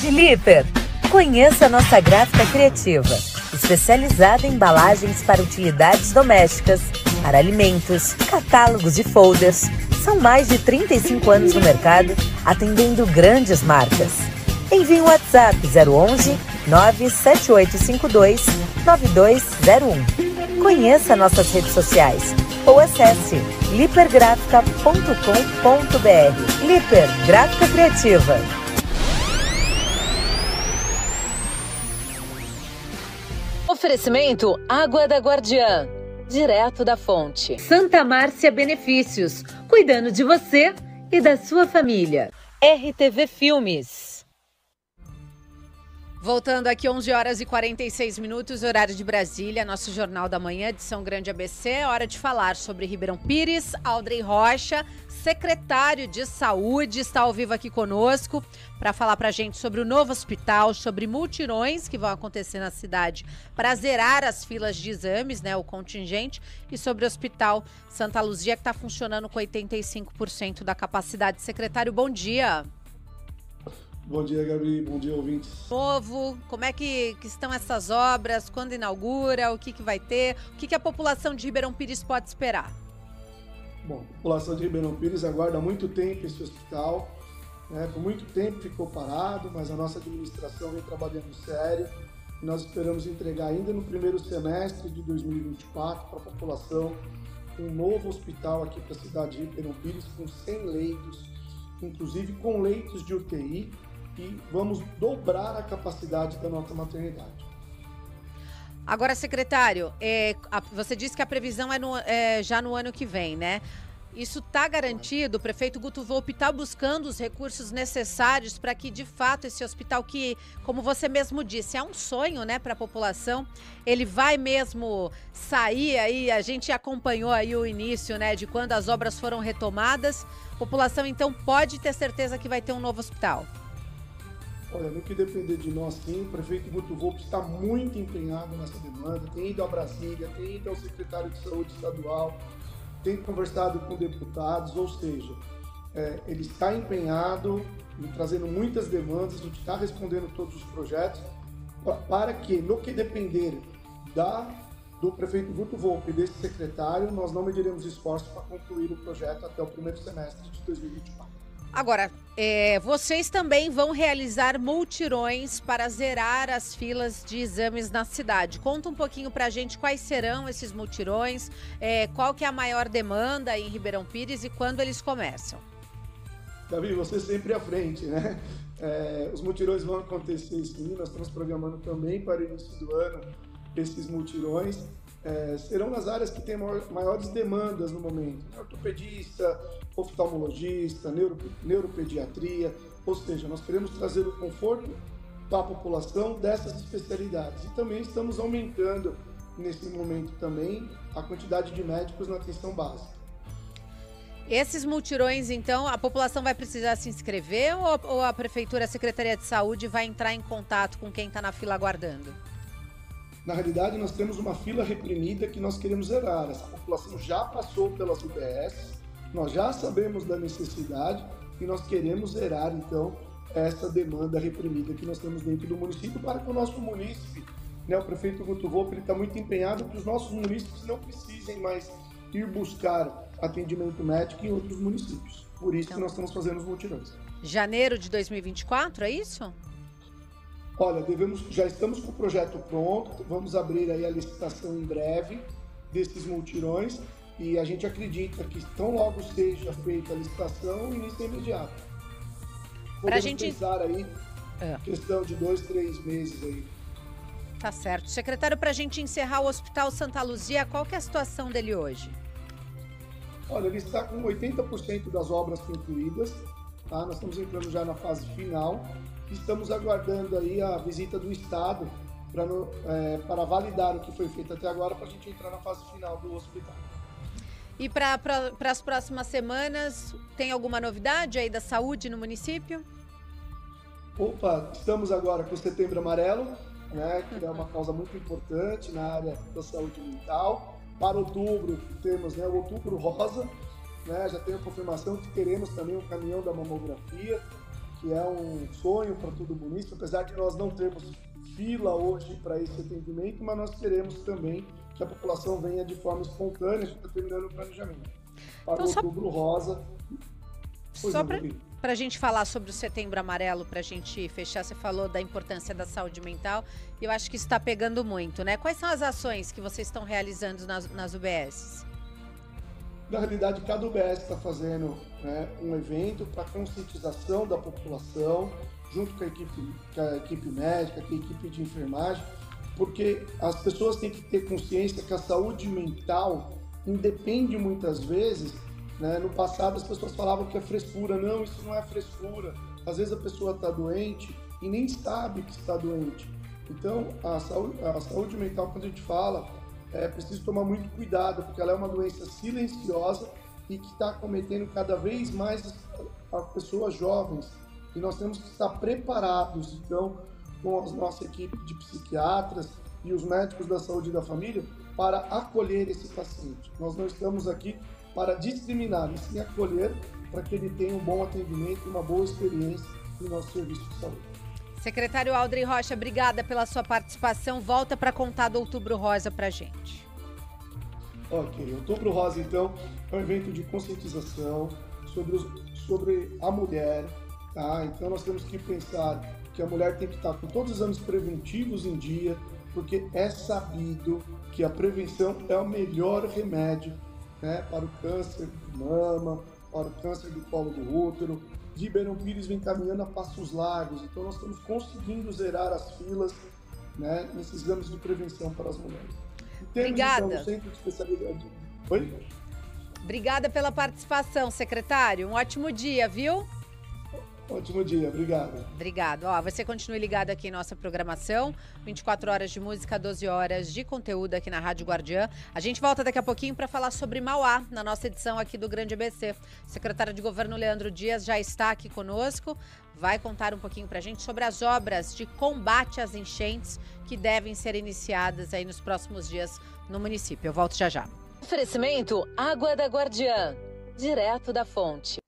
de Liper. Conheça nossa gráfica criativa, especializada em embalagens para utilidades domésticas, para alimentos, catálogos e folders. São mais de 35 anos no mercado, atendendo grandes marcas. Envie um WhatsApp 011 97852 9201. Conheça nossas redes sociais ou acesse lipergrafica.com.br. Liper Gráfica Criativa. Oferecimento Água da Guardiã. Direto da fonte. Santa Márcia Benefícios. Cuidando de você e da sua família. RTV Filmes. Voltando aqui, 11 horas e 46 minutos, horário de Brasília, nosso Jornal da Manhã, edição Grande ABC. Hora de falar sobre Ribeirão Pires, Aldrey Rocha, secretário de Saúde, está ao vivo aqui conosco para falar para a gente sobre o novo hospital, sobre multirões que vão acontecer na cidade para zerar as filas de exames, né, o contingente, e sobre o Hospital Santa Luzia, que está funcionando com 85% da capacidade. Secretário, bom dia. Bom dia, Gabi. Bom dia, ouvintes. Novo, como é que, que estão essas obras? Quando inaugura? O que, que vai ter? O que, que a população de Ribeirão Pires pode esperar? Bom, a população de Ribeirão Pires aguarda há muito tempo esse hospital. Né? Por muito tempo ficou parado, mas a nossa administração vem trabalhando sério. E nós esperamos entregar ainda no primeiro semestre de 2024 para a população um novo hospital aqui para a cidade de Ribeirão Pires com 100 leitos, inclusive com leitos de UTI e vamos dobrar a capacidade da nossa maternidade. Agora, secretário, é, a, você disse que a previsão é, no, é, já no ano que vem, né? Isso está garantido? O prefeito Guto Volpe está buscando os recursos necessários para que, de fato, esse hospital, que, como você mesmo disse, é um sonho né, para a população, ele vai mesmo sair aí. A gente acompanhou aí o início né, de quando as obras foram retomadas. A população, então, pode ter certeza que vai ter um novo hospital. Olha, no que depender de nós, sim, o prefeito Guto Volpe está muito empenhado nessa demanda, tem ido a Brasília, tem ido ao secretário de Saúde Estadual, tem conversado com deputados, ou seja, é, ele está empenhado em trazendo muitas demandas, a gente está respondendo todos os projetos, para que, no que depender da, do prefeito Guto Volpe e desse secretário, nós não mediremos esforços para concluir o projeto até o primeiro semestre de 2024. Agora, é, vocês também vão realizar multirões para zerar as filas de exames na cidade. Conta um pouquinho para a gente quais serão esses multirões, é, qual que é a maior demanda em Ribeirão Pires e quando eles começam. Davi, você sempre à frente, né? É, os multirões vão acontecer sim, nós estamos programando também para o início do ano esses multirões é, serão nas áreas que têm maiores demandas no momento. Ortopedista, oftalmologista, neuro, neuropediatria, ou seja, nós queremos trazer o conforto para a população dessas especialidades. E também estamos aumentando nesse momento também a quantidade de médicos na atenção básica. Esses multirões, então, a população vai precisar se inscrever ou, ou a Prefeitura, a Secretaria de Saúde vai entrar em contato com quem está na fila aguardando? Na realidade, nós temos uma fila reprimida que nós queremos zerar. Essa população já passou pelas UBS, nós já sabemos da necessidade e nós queremos zerar, então, essa demanda reprimida que nós temos dentro do município para que o nosso munícipe, né, o prefeito Guto Volpe, ele está muito empenhado que os nossos munícipes não precisem mais ir buscar atendimento médico em outros municípios. Por isso então, que nós estamos fazendo os mutirões. Janeiro de 2024, é isso? Olha, devemos, já estamos com o projeto pronto, vamos abrir aí a licitação em breve desses multirões e a gente acredita que tão logo seja feita a licitação, início é imediato. Podemos gente... pensar aí é. questão de dois, três meses aí. Tá certo. Secretário, para a gente encerrar o Hospital Santa Luzia, qual que é a situação dele hoje? Olha, ele está com 80% das obras concluídas, tá? Nós estamos entrando já na fase final Estamos aguardando aí a visita do Estado para, é, para validar o que foi feito até agora para a gente entrar na fase final do hospital. E para as próximas semanas, tem alguma novidade aí da saúde no município? Opa, estamos agora com o Setembro Amarelo, né, que é uma causa muito importante na área da saúde mental. Para outubro, temos né, o Outubro Rosa, né, já tenho a confirmação que teremos também um caminhão da mamografia, que é um sonho para todo município, apesar de nós não termos fila hoje para esse atendimento, mas nós queremos também que a população venha de forma espontânea, a gente está terminando o planejamento. Para então, outubro só... rosa. Só para a gente falar sobre o setembro amarelo, para a gente fechar, você falou da importância da saúde mental e eu acho que isso está pegando muito, né? Quais são as ações que vocês estão realizando nas, nas UBSs? Na realidade, cada UBS está fazendo né, um evento para conscientização da população, junto com a, equipe, com a equipe médica, com a equipe de enfermagem, porque as pessoas têm que ter consciência que a saúde mental independe muitas vezes. Né, no passado, as pessoas falavam que é frescura. Não, isso não é frescura. Às vezes a pessoa está doente e nem sabe que está doente. Então, a saúde, a saúde mental, quando a gente fala, é preciso tomar muito cuidado, porque ela é uma doença silenciosa e que está cometendo cada vez mais as pessoas jovens. E nós temos que estar preparados, então, com a nossa equipe de psiquiatras e os médicos da saúde da família, para acolher esse paciente. Nós não estamos aqui para discriminar, e sim acolher para que ele tenha um bom atendimento e uma boa experiência no nosso serviço de saúde. Secretário Aldrey Rocha, obrigada pela sua participação. Volta para contar do Outubro Rosa para gente. Ok, Outubro Rosa, então, é um evento de conscientização sobre, os, sobre a mulher, tá? Então, nós temos que pensar que a mulher tem que estar com todos os exames preventivos em dia, porque é sabido que a prevenção é o melhor remédio né, para o câncer de mama, para o câncer do colo do útero, Ribeirão Pires vem caminhando a passos largos, então nós estamos conseguindo zerar as filas né, nesses exames de prevenção para as mulheres. Temos, Obrigada. Então, centro de especialidade. Oi? Obrigada pela participação, secretário. Um ótimo dia, viu? Ótimo dia, obrigado. Obrigado. Ó, você continue ligado aqui em nossa programação. 24 horas de música, 12 horas de conteúdo aqui na Rádio Guardiã. A gente volta daqui a pouquinho para falar sobre Mauá, na nossa edição aqui do Grande ABC. O secretário de Governo Leandro Dias já está aqui conosco. Vai contar um pouquinho para a gente sobre as obras de combate às enchentes que devem ser iniciadas aí nos próximos dias no município. Eu volto já já. Oferecimento Água da Guardiã, direto da fonte.